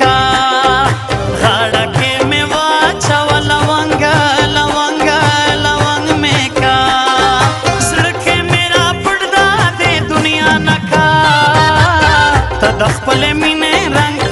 का? हड़के में लवंग लवंग लवंग में का? सड़के मेरा दे दुनिया रंग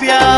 प्यार